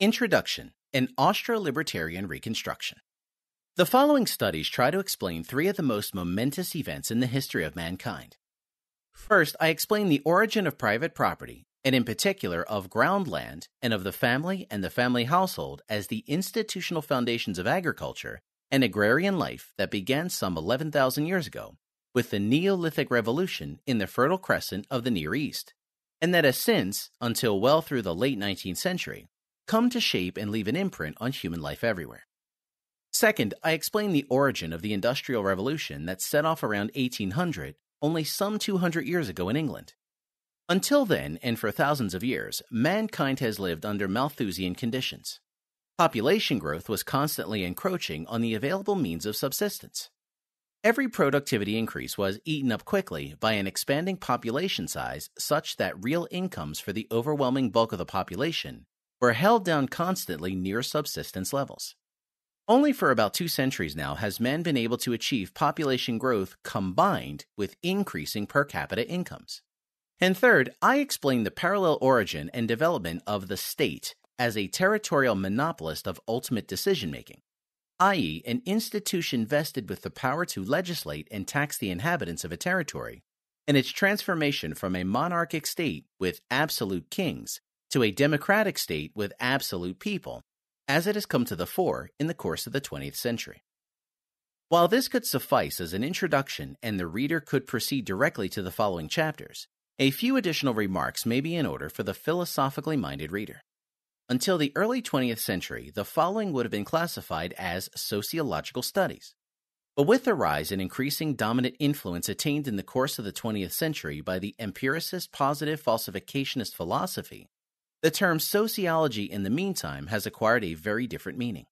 Introduction An Austro Libertarian Reconstruction. The following studies try to explain three of the most momentous events in the history of mankind. First, I explain the origin of private property, and in particular of ground land and of the family and the family household as the institutional foundations of agriculture and agrarian life that began some 11,000 years ago with the Neolithic Revolution in the Fertile Crescent of the Near East, and that has since, until well through the late 19th century, come to shape and leave an imprint on human life everywhere. Second, I explain the origin of the Industrial Revolution that set off around 1800, only some 200 years ago in England. Until then, and for thousands of years, mankind has lived under Malthusian conditions. Population growth was constantly encroaching on the available means of subsistence. Every productivity increase was eaten up quickly by an expanding population size such that real incomes for the overwhelming bulk of the population were held down constantly near subsistence levels. Only for about two centuries now has man been able to achieve population growth combined with increasing per capita incomes. And third, I explain the parallel origin and development of the state as a territorial monopolist of ultimate decision making, i.e., an institution vested with the power to legislate and tax the inhabitants of a territory, and its transformation from a monarchic state with absolute kings to a democratic state with absolute people, as it has come to the fore in the course of the 20th century. While this could suffice as an introduction and the reader could proceed directly to the following chapters, a few additional remarks may be in order for the philosophically minded reader. Until the early 20th century, the following would have been classified as sociological studies. But with the rise and increasing dominant influence attained in the course of the 20th century by the empiricist positive falsificationist philosophy, the term sociology in the meantime has acquired a very different meaning.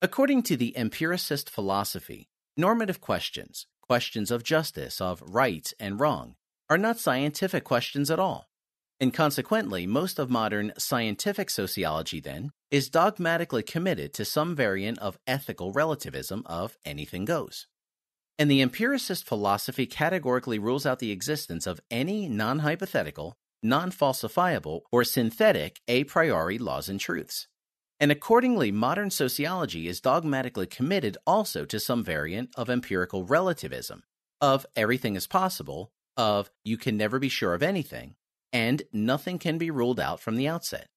According to the empiricist philosophy, normative questions, questions of justice, of right and wrong, are not scientific questions at all. And consequently, most of modern scientific sociology, then, is dogmatically committed to some variant of ethical relativism of anything goes. And the empiricist philosophy categorically rules out the existence of any non hypothetical, non falsifiable, or synthetic a priori laws and truths. And accordingly, modern sociology is dogmatically committed also to some variant of empirical relativism, of everything is possible, of you can never be sure of anything, and nothing can be ruled out from the outset.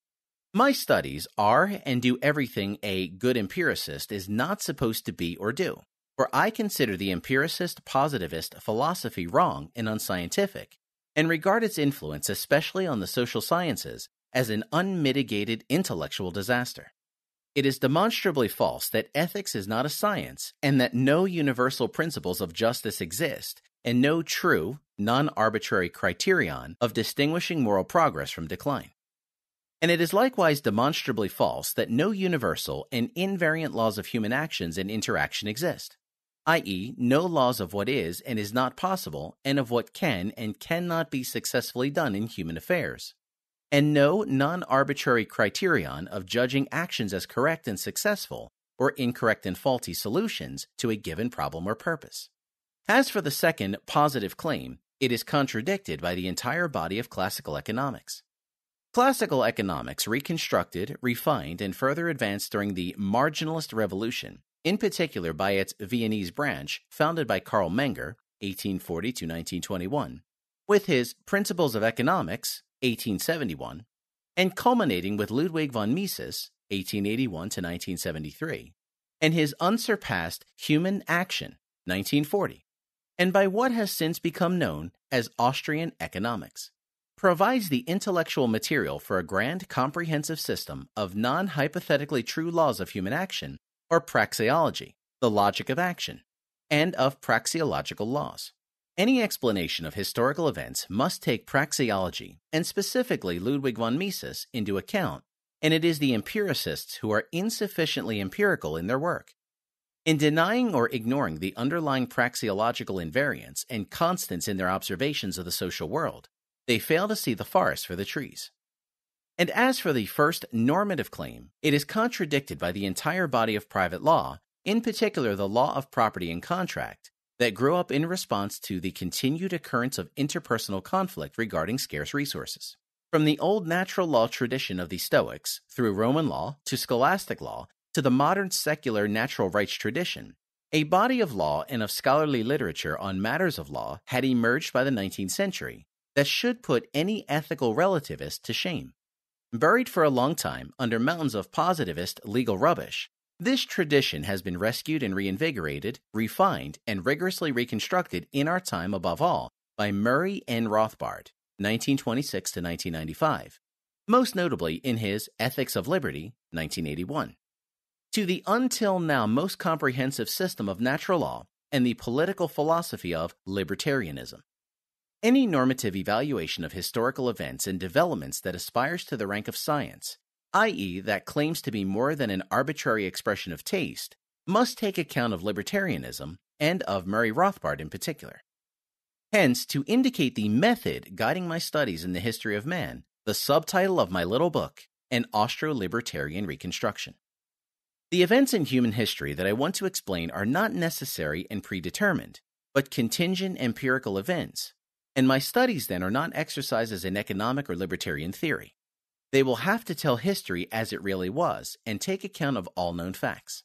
My studies are and do everything a good empiricist is not supposed to be or do, for I consider the empiricist positivist philosophy wrong and unscientific, and regard its influence, especially on the social sciences, as an unmitigated intellectual disaster. It is demonstrably false that ethics is not a science and that no universal principles of justice exist and no true, non arbitrary criterion of distinguishing moral progress from decline. And it is likewise demonstrably false that no universal and invariant laws of human actions and interaction exist i.e., no laws of what is and is not possible, and of what can and cannot be successfully done in human affairs, and no non arbitrary criterion of judging actions as correct and successful, or incorrect and faulty solutions to a given problem or purpose. As for the second, positive claim, it is contradicted by the entire body of classical economics. Classical economics reconstructed, refined, and further advanced during the marginalist revolution in particular by its Viennese branch, founded by Carl Menger, 1840 to 1921, with his Principles of Economics, 1871, and culminating with Ludwig von Mises, 1881 to 1973, and his unsurpassed Human Action, 1940, and by what has since become known as Austrian economics, provides the intellectual material for a grand comprehensive system of non hypothetically true laws of human action or praxeology, the logic of action, and of praxeological laws. Any explanation of historical events must take praxeology, and specifically Ludwig von Mises, into account, and it is the empiricists who are insufficiently empirical in their work. In denying or ignoring the underlying praxeological invariants and constants in their observations of the social world, they fail to see the forest for the trees. And as for the first normative claim, it is contradicted by the entire body of private law, in particular the law of property and contract, that grew up in response to the continued occurrence of interpersonal conflict regarding scarce resources. From the old natural law tradition of the Stoics, through Roman law to scholastic law to the modern secular natural rights tradition, a body of law and of scholarly literature on matters of law had emerged by the 19th century that should put any ethical relativist to shame. Buried for a long time under mountains of positivist legal rubbish, this tradition has been rescued and reinvigorated, refined, and rigorously reconstructed in our time above all by Murray N. Rothbard, 1926 to 1995, most notably in his Ethics of Liberty, 1981. To the until now most comprehensive system of natural law and the political philosophy of libertarianism. Any normative evaluation of historical events and developments that aspires to the rank of science, i.e., that claims to be more than an arbitrary expression of taste, must take account of libertarianism and of Murray Rothbard in particular. Hence, to indicate the method guiding my studies in the history of man, the subtitle of my little book, An Austro Libertarian Reconstruction. The events in human history that I want to explain are not necessary and predetermined, but contingent empirical events, and my studies then are not exercises in economic or libertarian theory. They will have to tell history as it really was and take account of all known facts.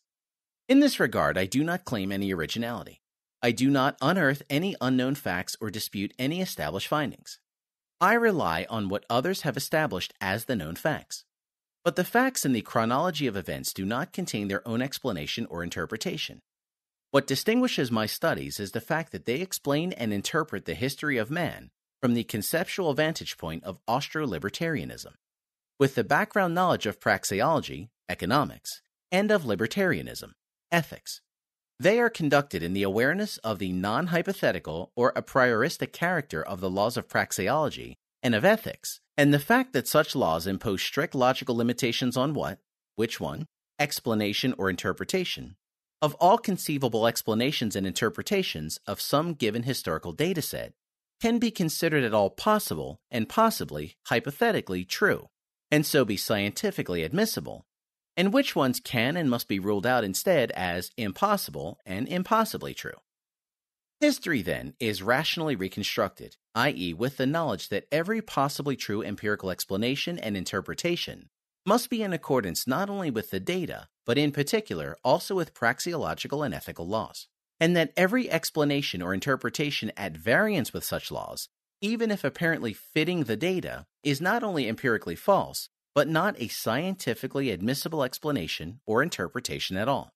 In this regard, I do not claim any originality. I do not unearth any unknown facts or dispute any established findings. I rely on what others have established as the known facts. But the facts in the chronology of events do not contain their own explanation or interpretation. What distinguishes my studies is the fact that they explain and interpret the history of man from the conceptual vantage point of Austro libertarianism, with the background knowledge of praxeology, economics, and of libertarianism, ethics. They are conducted in the awareness of the non hypothetical or a prioristic character of the laws of praxeology and of ethics, and the fact that such laws impose strict logical limitations on what, which one, explanation or interpretation, of all conceivable explanations and interpretations of some given historical dataset, can be considered at all possible and possibly, hypothetically, true, and so be scientifically admissible, and which ones can and must be ruled out instead as impossible and impossibly true. History, then, is rationally reconstructed, i.e., with the knowledge that every possibly true empirical explanation and interpretation must be in accordance not only with the data, but in particular also with praxeological and ethical laws, and that every explanation or interpretation at variance with such laws, even if apparently fitting the data, is not only empirically false, but not a scientifically admissible explanation or interpretation at all.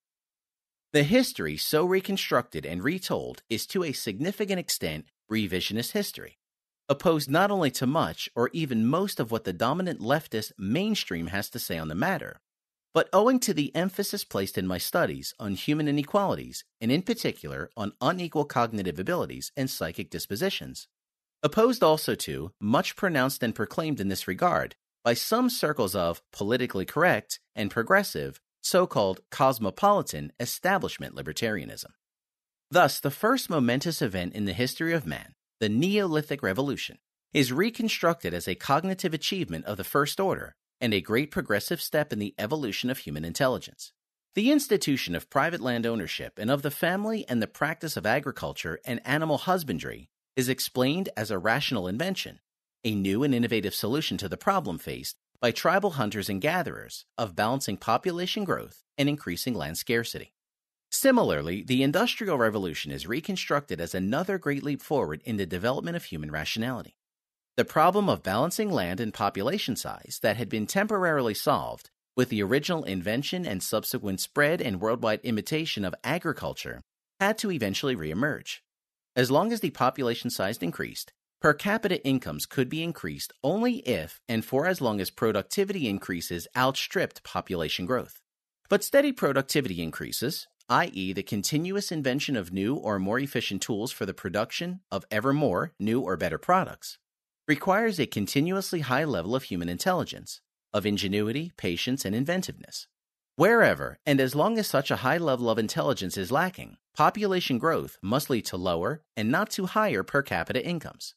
The history so reconstructed and retold is to a significant extent revisionist history, opposed not only to much or even most of what the dominant leftist mainstream has to say on the matter, but owing to the emphasis placed in my studies on human inequalities, and in particular on unequal cognitive abilities and psychic dispositions. Opposed also to, much pronounced and proclaimed in this regard, by some circles of politically correct and progressive, so called cosmopolitan establishment libertarianism. Thus, the first momentous event in the history of man, the Neolithic Revolution, is reconstructed as a cognitive achievement of the first order and a great progressive step in the evolution of human intelligence. The institution of private land ownership and of the family and the practice of agriculture and animal husbandry is explained as a rational invention a new and innovative solution to the problem faced by tribal hunters and gatherers of balancing population growth and increasing land scarcity. Similarly, the Industrial Revolution is reconstructed as another great leap forward in the development of human rationality. The problem of balancing land and population size that had been temporarily solved with the original invention and subsequent spread and worldwide imitation of agriculture had to eventually reemerge. As long as the population size increased, Per capita incomes could be increased only if and for as long as productivity increases outstripped population growth. But steady productivity increases, i.e., the continuous invention of new or more efficient tools for the production of ever more new or better products, requires a continuously high level of human intelligence, of ingenuity, patience, and inventiveness. Wherever and as long as such a high level of intelligence is lacking, population growth must lead to lower and not to higher per capita incomes.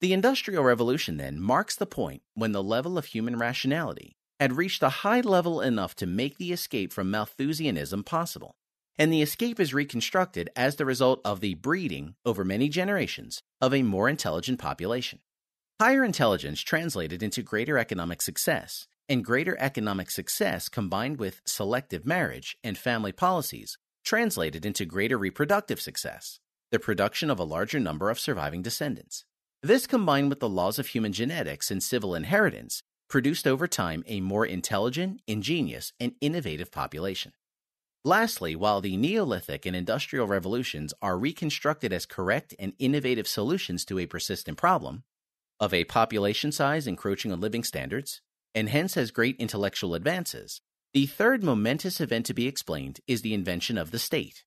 The Industrial Revolution, then, marks the point when the level of human rationality had reached a high level enough to make the escape from Malthusianism possible. And the escape is reconstructed as the result of the breeding, over many generations, of a more intelligent population. Higher intelligence translated into greater economic success, and greater economic success combined with selective marriage and family policies translated into greater reproductive success, the production of a larger number of surviving descendants. This combined with the laws of human genetics and civil inheritance produced over time a more intelligent, ingenious, and innovative population. Lastly, while the Neolithic and Industrial revolutions are reconstructed as correct and innovative solutions to a persistent problem of a population size encroaching on living standards, and hence has great intellectual advances, the third momentous event to be explained is the invention of the state.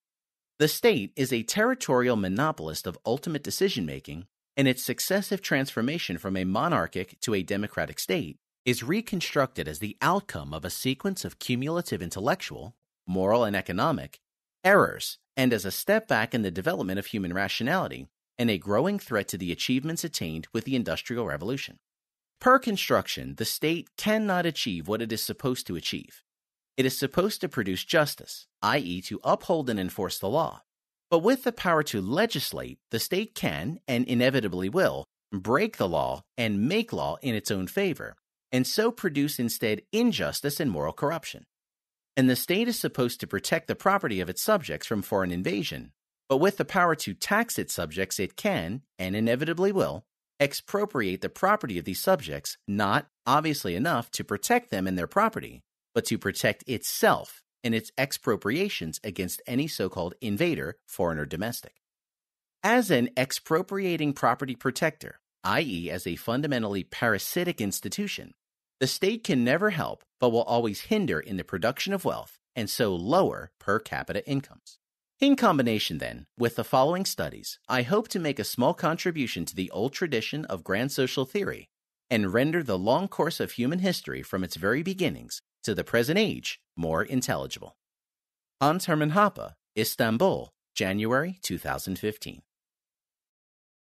The state is a territorial monopolist of ultimate decision making, and its successive transformation from a monarchic to a democratic state is reconstructed as the outcome of a sequence of cumulative intellectual, moral, and economic errors, and as a step back in the development of human rationality and a growing threat to the achievements attained with the Industrial Revolution. Per construction, the state cannot achieve what it is supposed to achieve. It is supposed to produce justice, i.e., to uphold and enforce the law. But with the power to legislate, the state can, and inevitably will, break the law and make law in its own favor, and so produce instead injustice and moral corruption and the state is supposed to protect the property of its subjects from foreign invasion. But with the power to tax its subjects, it can, and inevitably will, expropriate the property of these subjects, not, obviously enough, to protect them and their property, but to protect itself and its expropriations against any so called invader, foreign or domestic. As an expropriating property protector, i.e., as a fundamentally parasitic institution, the state can never help, but will always hinder in the production of wealth and so lower per capita incomes. In combination, then, with the following studies, I hope to make a small contribution to the old tradition of grand social theory and render the long course of human history from its very beginnings to the present age more intelligible. Hans Hermann Hoppe, Istanbul, January 2015.